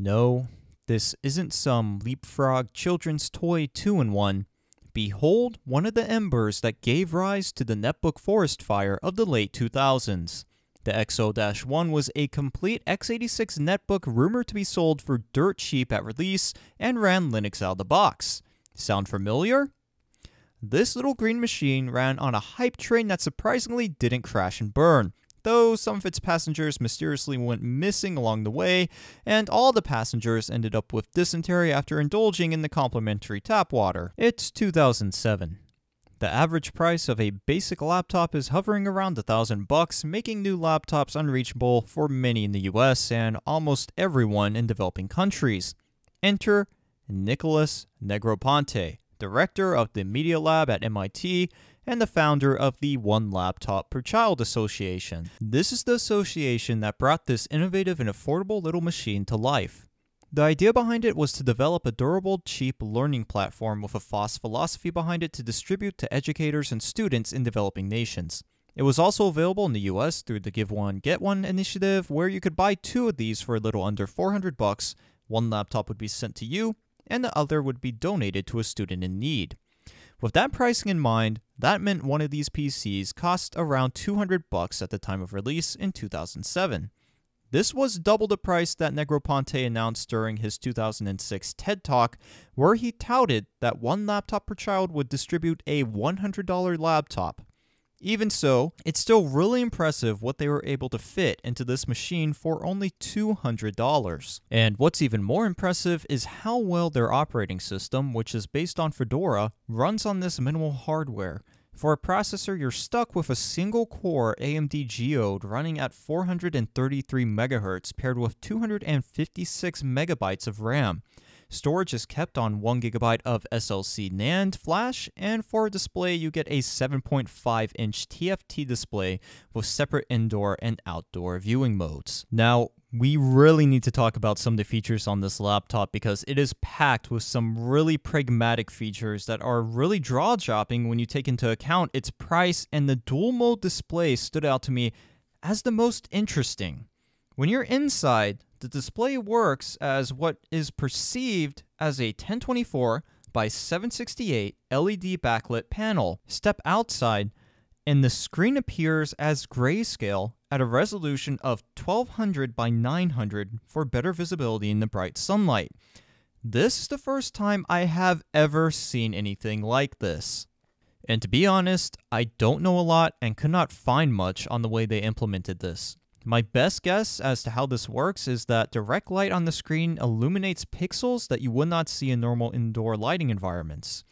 No, this isn't some leapfrog children's toy two in one. Behold one of the embers that gave rise to the netbook forest fire of the late 2000s. The XO 1 was a complete x86 netbook rumored to be sold for dirt cheap at release and ran Linux out of the box. Sound familiar? This little green machine ran on a hype train that surprisingly didn't crash and burn, though some of its passengers mysteriously went missing along the way, and all the passengers ended up with dysentery after indulging in the complimentary tap water. It's 2007. The average price of a basic laptop is hovering around a thousand bucks, making new laptops unreachable for many in the US and almost everyone in developing countries. Enter Nicholas Negroponte, director of the Media Lab at MIT and the founder of the One Laptop Per Child Association. This is the association that brought this innovative and affordable little machine to life. The idea behind it was to develop a durable, cheap learning platform with a FOSS philosophy behind it to distribute to educators and students in developing nations. It was also available in the US through the Give One Get One initiative where you could buy two of these for a little under 400 bucks. One laptop would be sent to you and the other would be donated to a student in need. With that pricing in mind, that meant one of these PCs cost around 200 bucks at the time of release in 2007. This was double the price that Negroponte announced during his 2006 TED Talk, where he touted that one laptop per child would distribute a $100 laptop. Even so, it's still really impressive what they were able to fit into this machine for only $200. And what's even more impressive is how well their operating system, which is based on Fedora, runs on this minimal hardware. For a processor, you're stuck with a single core AMD Geode running at 433 MHz paired with 256 megabytes of RAM. Storage is kept on 1GB of SLC NAND flash, and for display, you get a 7.5 inch TFT display with separate indoor and outdoor viewing modes. Now, we really need to talk about some of the features on this laptop because it is packed with some really pragmatic features that are really jaw dropping when you take into account its price, and the dual mode display stood out to me as the most interesting. When you're inside, the display works as what is perceived as a 1024 by 768 LED backlit panel. Step outside, and the screen appears as grayscale at a resolution of 1200 by 900 for better visibility in the bright sunlight. This is the first time I have ever seen anything like this. And to be honest, I don't know a lot and could not find much on the way they implemented this. My best guess as to how this works is that direct light on the screen illuminates pixels that you would not see in normal indoor lighting environments.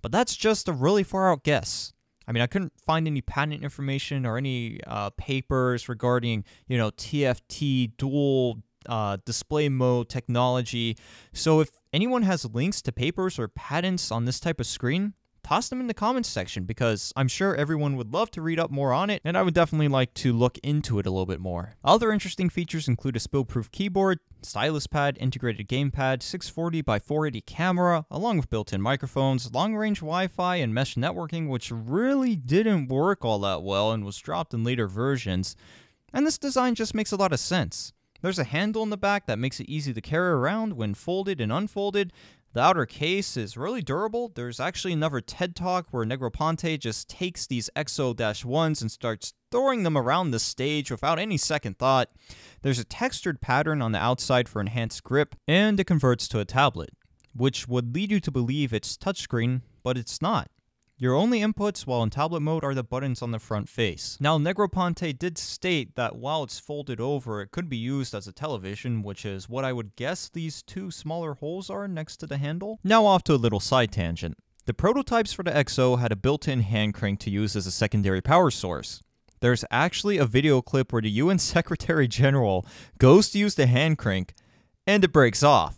But that's just a really far out guess. I mean, I couldn't find any patent information or any uh, papers regarding, you know, TFT dual uh, display mode technology. So if anyone has links to papers or patents on this type of screen, toss them in the comments section because I'm sure everyone would love to read up more on it, and I would definitely like to look into it a little bit more. Other interesting features include a spill-proof keyboard, stylus pad, integrated gamepad, 640 by 480 camera, along with built-in microphones, long-range Wi-Fi, and mesh networking, which really didn't work all that well and was dropped in later versions. And this design just makes a lot of sense. There's a handle in the back that makes it easy to carry around when folded and unfolded, the outer case is really durable. There's actually another TED Talk where Negroponte just takes these XO-1s and starts throwing them around the stage without any second thought. There's a textured pattern on the outside for enhanced grip, and it converts to a tablet, which would lead you to believe it's touchscreen, but it's not. Your only inputs while in tablet mode are the buttons on the front face. Now, Negroponte did state that while it's folded over, it could be used as a television, which is what I would guess these two smaller holes are next to the handle. Now off to a little side tangent. The prototypes for the XO had a built-in hand crank to use as a secondary power source. There's actually a video clip where the UN Secretary General goes to use the hand crank, and it breaks off.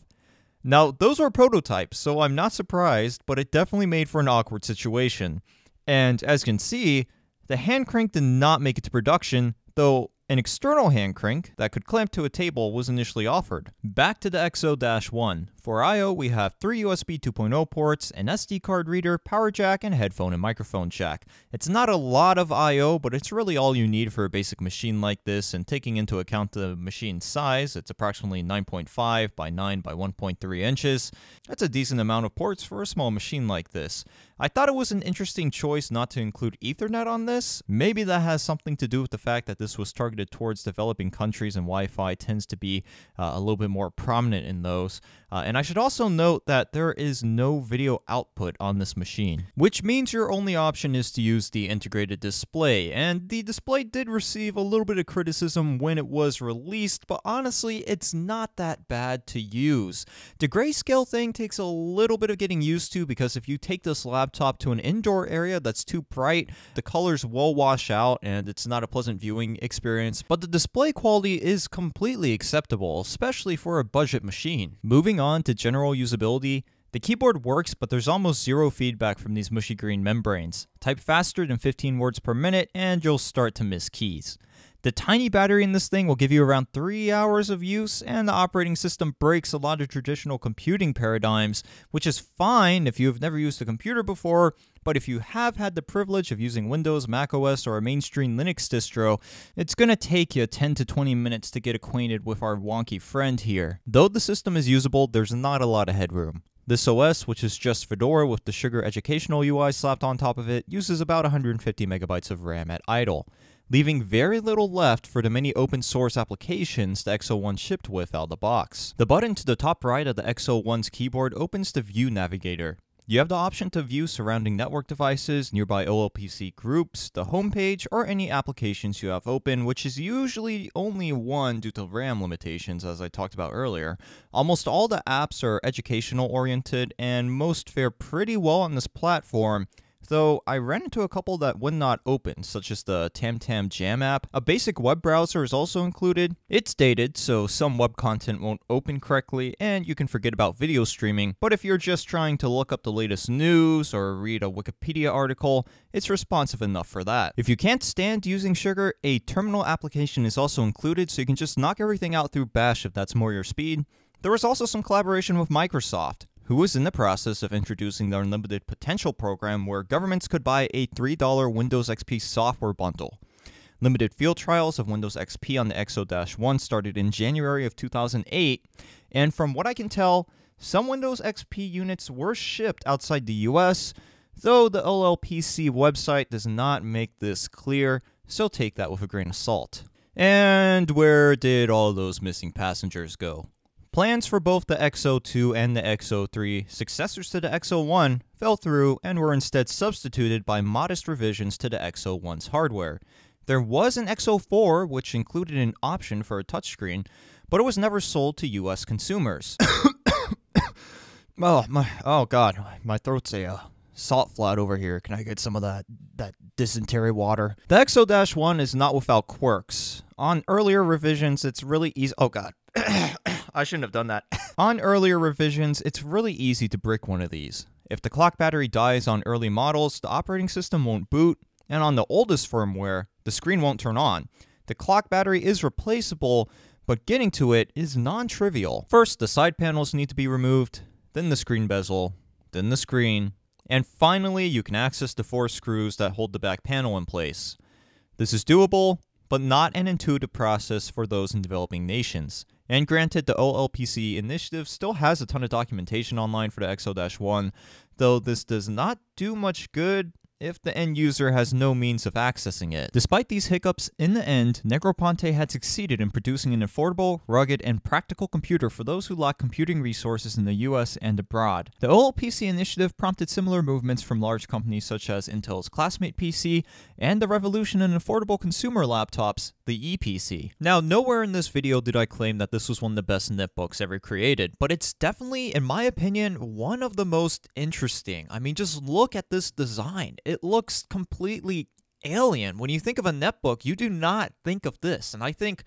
Now, those were prototypes, so I'm not surprised, but it definitely made for an awkward situation. And as you can see, the hand crank did not make it to production, though an external hand crank that could clamp to a table was initially offered. Back to the XO-1. For I.O., we have three USB 2.0 ports, an SD card reader, power jack, and headphone and microphone jack. It's not a lot of I.O., but it's really all you need for a basic machine like this, and taking into account the machine size, it's approximately 9.5 by 9 by 1.3 inches. That's a decent amount of ports for a small machine like this. I thought it was an interesting choice not to include Ethernet on this. Maybe that has something to do with the fact that this was targeted towards developing countries and Wi Fi tends to be uh, a little bit more prominent in those. Uh, and I should also note that there is no video output on this machine, which means your only option is to use the integrated display. And the display did receive a little bit of criticism when it was released, but honestly, it's not that bad to use. The grayscale thing takes a little bit of getting used to because if you take this laptop to an indoor area that's too bright, the colors will wash out and it's not a pleasant viewing experience. But the display quality is completely acceptable, especially for a budget machine. Moving on to general usability, the keyboard works, but there's almost zero feedback from these mushy green membranes. Type faster than 15 words per minute, and you'll start to miss keys. The tiny battery in this thing will give you around 3 hours of use, and the operating system breaks a lot of traditional computing paradigms, which is fine if you've never used a computer before, but if you have had the privilege of using Windows, Mac OS, or a mainstream Linux distro, it's going to take you 10 to 20 minutes to get acquainted with our wonky friend here. Though the system is usable, there's not a lot of headroom. This OS, which is just Fedora with the Sugar Educational UI slapped on top of it, uses about 150 megabytes of RAM at idle leaving very little left for the many open source applications the XO1 shipped with out of the box. The button to the top right of the XO1's keyboard opens the View Navigator. You have the option to view surrounding network devices, nearby OLPC groups, the homepage, or any applications you have open, which is usually only one due to RAM limitations, as I talked about earlier. Almost all the apps are educational oriented, and most fare pretty well on this platform, though I ran into a couple that would not open, such as the TamTam Jam app. A basic web browser is also included. It's dated, so some web content won't open correctly, and you can forget about video streaming, but if you're just trying to look up the latest news or read a Wikipedia article, it's responsive enough for that. If you can't stand using Sugar, a terminal application is also included, so you can just knock everything out through Bash if that's more your speed. There was also some collaboration with Microsoft who was in the process of introducing the Unlimited Potential program where governments could buy a $3 Windows XP software bundle. Limited field trials of Windows XP on the XO 1 started in January of 2008, and from what I can tell, some Windows XP units were shipped outside the US, though the OLPC website does not make this clear, so take that with a grain of salt. And where did all those missing passengers go? Plans for both the XO2 and the XO3, successors to the XO1, fell through and were instead substituted by modest revisions to the XO1's hardware. There was an XO4 which included an option for a touchscreen, but it was never sold to US consumers. oh my oh god, my throat's a uh, salt flat over here. Can I get some of that that dysentery water? The XO 1 is not without quirks. On earlier revisions, it's really easy. Oh god. I shouldn't have done that. on earlier revisions, it's really easy to brick one of these. If the clock battery dies on early models, the operating system won't boot, and on the oldest firmware, the screen won't turn on. The clock battery is replaceable, but getting to it is non trivial. First, the side panels need to be removed, then the screen bezel, then the screen, and finally, you can access the four screws that hold the back panel in place. This is doable, but not an intuitive process for those in developing nations. And granted, the OLPC initiative still has a ton of documentation online for the XO 1, though this does not do much good if the end user has no means of accessing it. Despite these hiccups, in the end, Negroponte had succeeded in producing an affordable, rugged, and practical computer for those who lack computing resources in the US and abroad. The OLPC initiative prompted similar movements from large companies such as Intel's Classmate PC and the revolution in affordable consumer laptops, the Eee PC. Now, nowhere in this video did I claim that this was one of the best netbooks ever created, but it's definitely, in my opinion, one of the most interesting. I mean, just look at this design it looks completely alien. When you think of a netbook, you do not think of this. And I think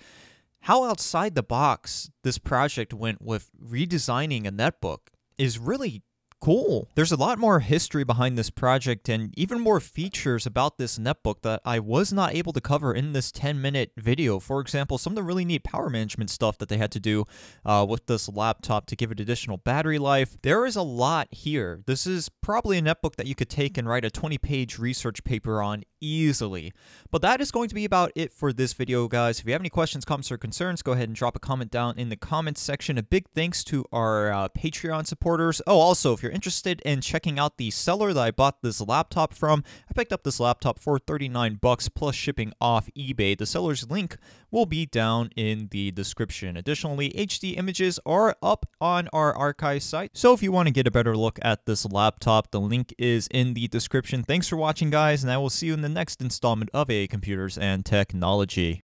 how outside the box this project went with redesigning a netbook is really cool. There's a lot more history behind this project and even more features about this netbook that I was not able to cover in this 10 minute video. For example, some of the really neat power management stuff that they had to do uh, with this laptop to give it additional battery life. There is a lot here. This is probably a netbook that you could take and write a 20 page research paper on easily. But that is going to be about it for this video, guys. If you have any questions, comments, or concerns, go ahead and drop a comment down in the comments section. A big thanks to our uh, Patreon supporters. Oh, also, if you're interested in checking out the seller that I bought this laptop from, I picked up this laptop for 39 bucks plus shipping off eBay. The seller's link will be down in the description. Additionally, HD images are up on our archive site. So if you want to get a better look at this laptop, the link is in the description. Thanks for watching, guys, and I will see you in the next installment of A Computers and Technology.